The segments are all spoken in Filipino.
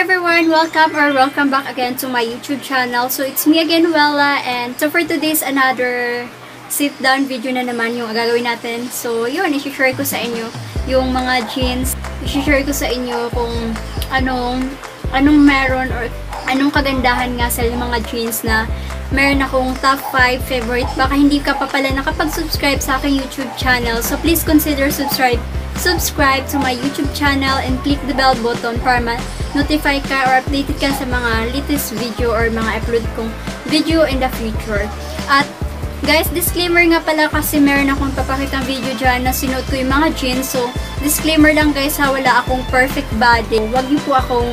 everyone! Welcome or welcome back again to my YouTube channel. So, it's me again, Wella. And so, for today's another sit-down video na naman yung gagawin natin. So, yun, isi-share ko sa inyo yung mga jeans. Isi-share ko sa inyo kung anong, anong meron or anong kagandahan nga sa mga jeans na meron akong top 5 favorite. Baka hindi ka pa pala nakapag-subscribe sa aking YouTube channel. So, please consider subscribe subscribe to my YouTube channel and click the bell button para ma-notify ka or updated ka sa mga latest video or mga upload kong video in the future. At guys, disclaimer nga pala kasi meron akong papakitang video dyan na sinuot ko yung mga jeans. So, disclaimer lang guys ha, wala akong perfect body. Huwag niyo po akong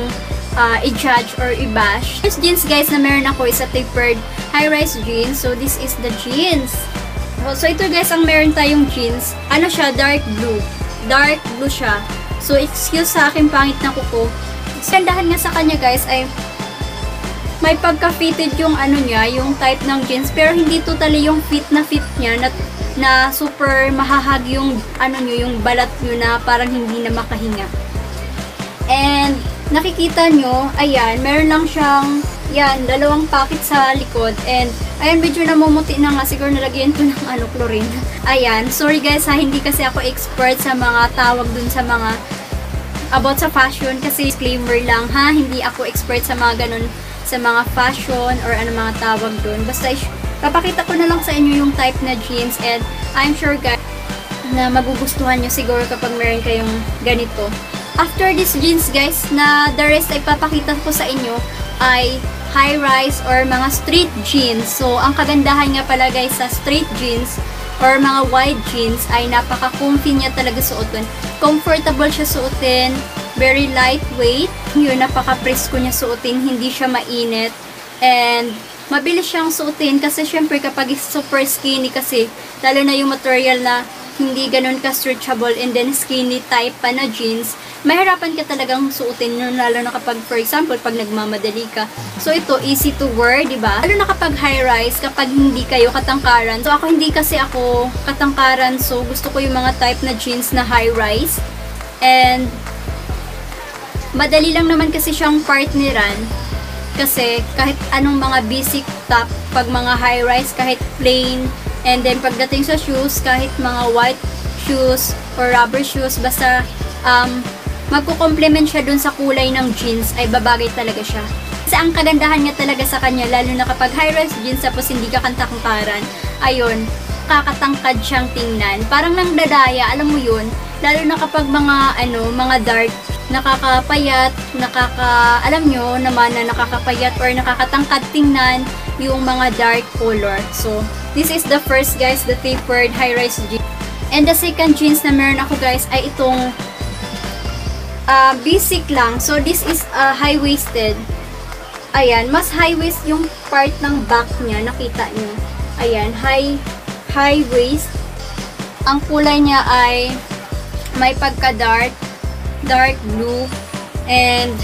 uh, i-judge or i-bash. This jeans guys na meron ako is a tapered high-rise jeans. So, this is the jeans. So, ito guys, ang meron tayong jeans. Ano siya? Dark blue dark blue siya. So, excuse sa akin pangit na kuko. Sandahan nga sa kanya guys ay may pagka-fitted yung ano niya, yung type ng jeans. Pero hindi totally yung fit na fit niya na, na super mahahag yung ano niyo, yung balat niyo na parang hindi na makahinga. And nakikita nyo, ayan, meron lang siyang yan, dalawang packet sa likod. And, ayan, medyo namumuti na nga. Siguro nalagyan ko ng ano, chlorine. Ayan, sorry guys ha, hindi kasi ako expert sa mga tawag dun sa mga about sa fashion. Kasi disclaimer lang ha, hindi ako expert sa mga ganun, sa mga fashion or ano mga tawag dun. Basta, papakita ko na lang sa inyo yung type na jeans. And, I'm sure guys, na magugustuhan nyo siguro kapag meron kayong ganito. After this jeans guys, na the rest ay papakita ko sa inyo, ay high-rise or mga street jeans. So, ang kagandahan nga pala guys sa street jeans or mga wide jeans ay napaka-comfy niya talaga suotin. Comfortable siya suotin, very lightweight. Yun, napaka-presko niya suotin, hindi siya mainit. And, mabilis siyang suotin kasi syempre kapag super skinny kasi, lalo na yung material na hindi ganun ka-stretchable and then skinny type pa na jeans, mahirapan ka talagang suotin yun, lalo na kapag, for example, pag nagmamadali ka. So, ito, easy to wear, di ba? Lalo na kapag high-rise, kapag hindi kayo katangkaran. So, ako hindi kasi ako katangkaran, so gusto ko yung mga type na jeans na high-rise. And, madali lang naman kasi siyang partneran. Kasi, kahit anong mga basic top, pag mga high-rise, kahit plain, and then pagdating sa shoes, kahit mga white shoes or rubber shoes, basta um, magko-complement siya dun sa kulay ng jeans, ay babagay talaga siya. Kasi ang kagandahan niya talaga sa kanya, lalo na kapag high-rise jeans tapos hindi ka kantakangkaran, ayun, kakatangkad siyang tingnan. Parang nang dadaya, alam mo yun, lalo na kapag mga, ano, mga dark, nakakapayat, nakaka, alam nyo naman na nakakapayat or nakakatangkad tingnan yung mga dark color. So, this is the first guys, the tapered high-rise jeans. And the second jeans na meron ako guys ay itong uh, basic lang. So, this is uh, high-waisted. Ayan, mas high-waist yung part ng back niya. Nakita nyo. Ayan, high, high waist. Ang kulay niya ay may pagka-dark, dark blue, and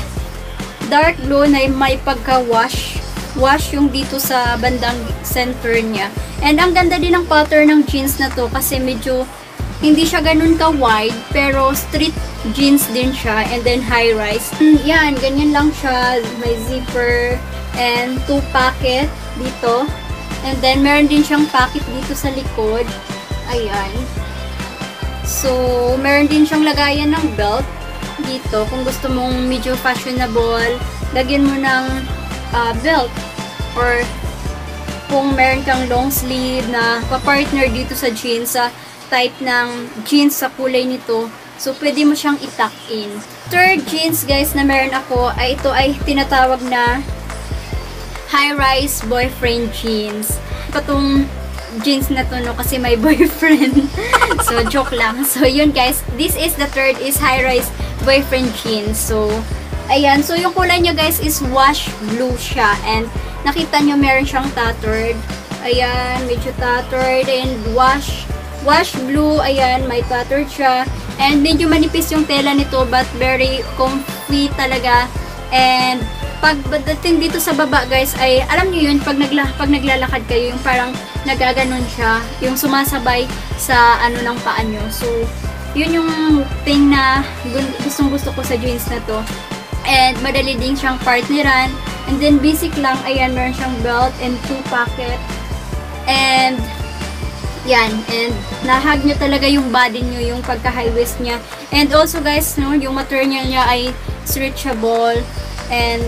dark blue na may pagka-wash. Wash yung dito sa bandang center niya. And ang ganda din ng pattern ng jeans na to kasi medyo hindi siya ganun ka-wide, pero street jeans din siya, and then high-rise. Yan, ganyan lang siya. May zipper, and two pocket dito. And then, meron din siyang pocket dito sa likod. Ayan. So, meron din siyang lagayan ng belt dito. Kung gusto mong medyo fashionable, lagyan mo ng uh, belt. Or, kung meron kang long sleeve na pa-partner dito sa jeans, sa type ng jeans sa kulay nito, So, pwede mo siyang itak in. Third jeans, guys, na meron ako, ay ito ay tinatawag na high-rise boyfriend jeans. Patong jeans na to, no, kasi may boyfriend. so, joke lang. So, yun, guys. This is the third is high-rise boyfriend jeans. So, ayan. So, yung kulay niya, guys, is wash blue siya. And, nakita nyo, meron siyang tattered. Ayan, medyo tattered and wash wash blue. Ayan, may tattered siya. And medyo manipis yung tela nito but very comfy talaga. And pagdating dito sa baba guys ay alam niyo yun pag, nagla pag naglalakad kayo yung parang nagaganon siya. Yung sumasabay sa ano ng paa nyo. So yun yung thing na gustong gusto ko sa jeans na to. And madali din siyang partneran. And then basic lang, ayan, meron siyang belt and two pocket. And yan, and nahag nyo talaga yung body nyo, yung pagka-high waist niya. And also guys, no, yung material niya ay stretchable and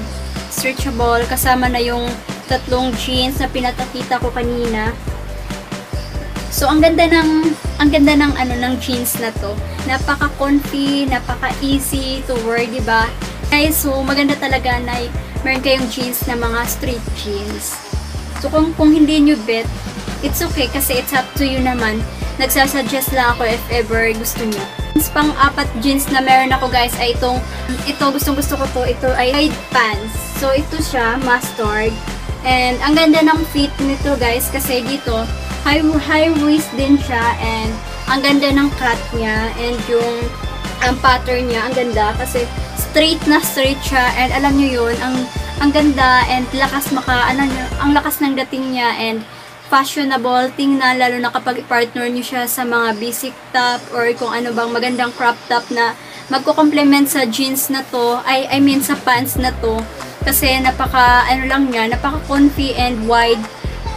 stretchable kasama na yung tatlong jeans na pinatakita ko kanina. So ang ganda ng ang ganda ng ano ng jeans na to. Napaka-comfy, napaka-easy to wear, 'di ba? Guys, so maganda talaga na meron kayong jeans na mga street jeans. So kung kung hindi niyo bet, it's okay kasi it's up to you naman. Nagsasuggest lang ako if ever gusto niyo. Pang apat jeans na meron ako guys ay itong, ito gustong gusto ko to, ito ay side pants. So ito siya, mustard. And ang ganda ng fit nito guys kasi dito, high, high waist din siya and ang ganda ng cut niya and yung ang pattern niya, ang ganda kasi straight na straight siya and alam niyo yun, ang ang ganda and lakas maka, ano, ang lakas ng dating niya and fashionable tingnan lalo na kapag partner niyo siya sa mga basic top or kung ano bang magandang crop top na magko-complement sa jeans na to. I, I mean sa pants na to. Kasi napaka ano lang niya napaka comfy and wide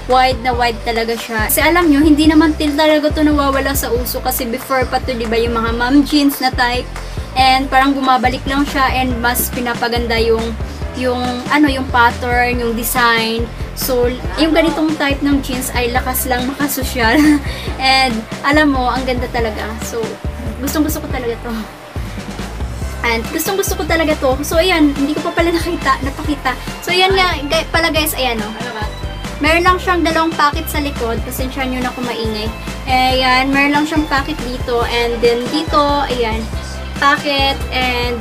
wide na wide talaga siya. Kasi alam nyo hindi naman til talaga to nawawala sa uso kasi before pa to diba yung mga mom jeans na type. And parang bumabalik lang siya and mas pinapaganda yung yung ano yung pattern yung design So, yung ganitong type ng jeans ay lakas lang makasosyal. And, alam mo, ang ganda talaga. So, gustong gusto ko talaga to. And, gustong gusto ko talaga to. So, ayan, hindi ko pa pala nakita, napakita. So, ayan nga, pala guys, ayan o. Oh. Meron lang siyang dalawang packet sa likod. Pasensya nyo na kung maingay. Ayan, meron lang siyang packet dito. And then, dito, ayan, packet. And,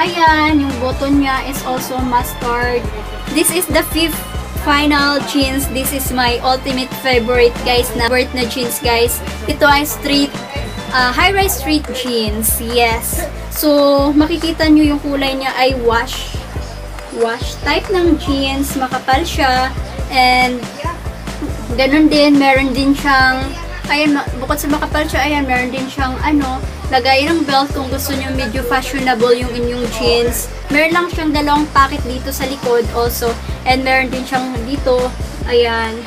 ayan, yung button niya is also mustard. This is the fifth final jeans. This is my ultimate favorite guys na favorite na jeans guys. Ito ay street uh, high-rise street jeans. Yes. So, makikita nyo yung kulay niya ay wash. Wash type ng jeans. Makapal siya. And, ganun din. Meron din siyang ayan, bukod sa makapal siya, ayan, meron din siyang, ano, lagay ng belt kung gusto nyo medyo fashionable yung inyong jeans. Meron lang siyang dalawang pocket dito sa likod also. And meron din siyang dito, ayan,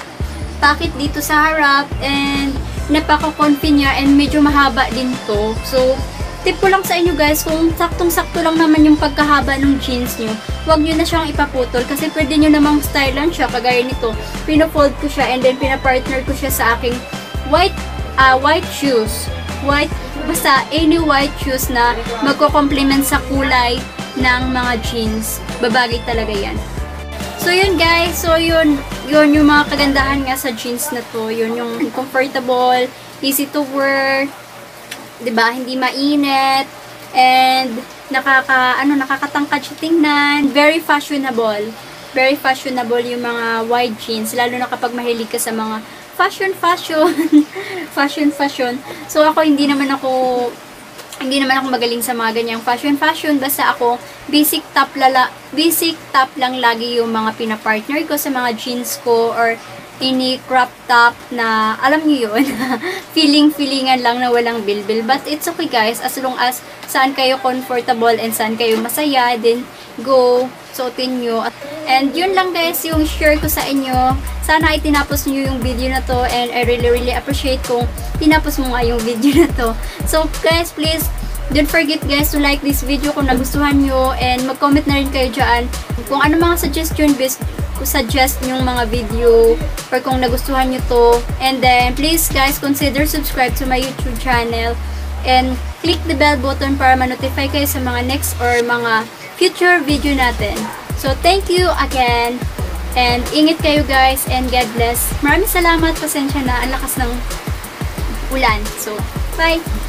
pocket dito sa harap. And napaka-comfy niya and medyo mahaba din to. So, tip ko lang sa inyo guys, kung saktong-sakto lang naman yung pagkahaba ng jeans nyo, huwag nyo na siyang ipaputol kasi pwede nyo namang stylean siya, kagaya nito. Pinofold ko siya and then pinapartner ko siya sa aking white uh, white shoes. White, basta any white shoes na magko-complement sa kulay ng mga jeans. Babagay talaga yan. So yun guys, so yun, yun yung mga kagandahan nga sa jeans na to. Yun yung comfortable, easy to wear, ba? Hindi mainit and nakaka ano nakakatangkad siya tingnan, very fashionable. Very fashionable yung mga white jeans lalo na kapag mahilig ka sa mga fashion fashion. fashion fashion. So ako hindi naman ako hindi naman ako magaling sa mga ganyang fashion. Fashion basta ako basic top lala basic top lang lagi yung mga pina-partner ko sa mga jeans ko or ini crop top na alam niyo yun feeling feelingan lang na walang bilbil. But it's okay guys. As long as saan kayo comfortable and saan kayo masaya then go suotin nyo. And yun lang guys yung share ko sa inyo. Sana ay tinapos nyo yung video na to and I really really appreciate kung tinapos mo nga yung video na to. So guys please Don't forget guys to like this video kung nagustuhan nyo and mag-comment na rin kayo dyan kung ano mga suggestion based suggest yung mga video or kung nagustuhan nyo to. And then, please guys, consider subscribe to my YouTube channel and click the bell button para ma-notify kayo sa mga next or mga future video natin. So, thank you again and ingat kayo guys and God bless. Maraming salamat, pasensya na, ang lakas ng ulan. So, bye!